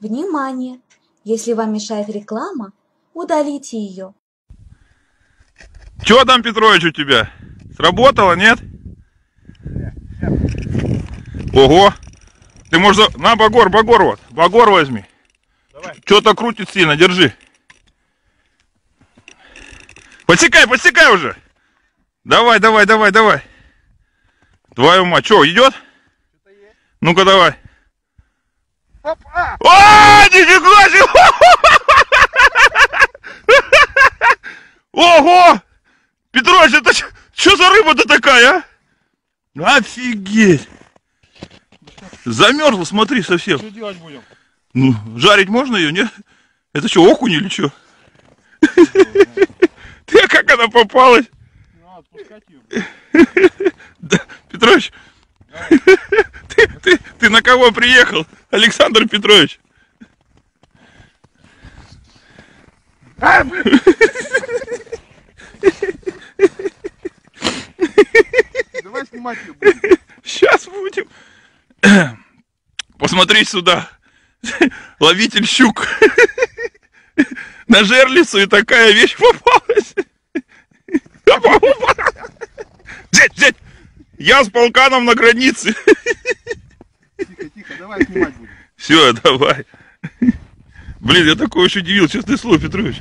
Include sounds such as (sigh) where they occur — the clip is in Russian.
Внимание! Если вам мешает реклама, удалите ее. Че там, Петрович, у тебя? Сработало, нет? Ого! Ты можешь... за- На, Багор, Багор вот. Багор возьми. Что-то крутит сильно, держи. Подсекай, подсекай уже. Давай, давай, давай, давай. Твою мать, что, идет? Ну-ка давай. Оп, а! Нифига себе! Ого! Петрович, это что за рыба-то такая, а? Офигеть! Замерзла, смотри, совсем. Что делать будем? Ну, жарить можно ее, нет? Это что, окунь или что? (laughs) Ты а как она попалась? Надо отпускать ее. Петрович, (laughs) ты, ты, ты на кого приехал? Александр Петрович. А, блин! Давай снимать ее будем. Сейчас будем. (clears throat) Посмотри сюда. (laughs) Ловитель щук. (laughs) На жерлицу и такая вещь попалась. (laughs) Взять, взять. Я с полканом на границе. Тихо, тихо, давай снимать будем. Все, давай. Блин, я такой очень удивил, честное слово, Петрович.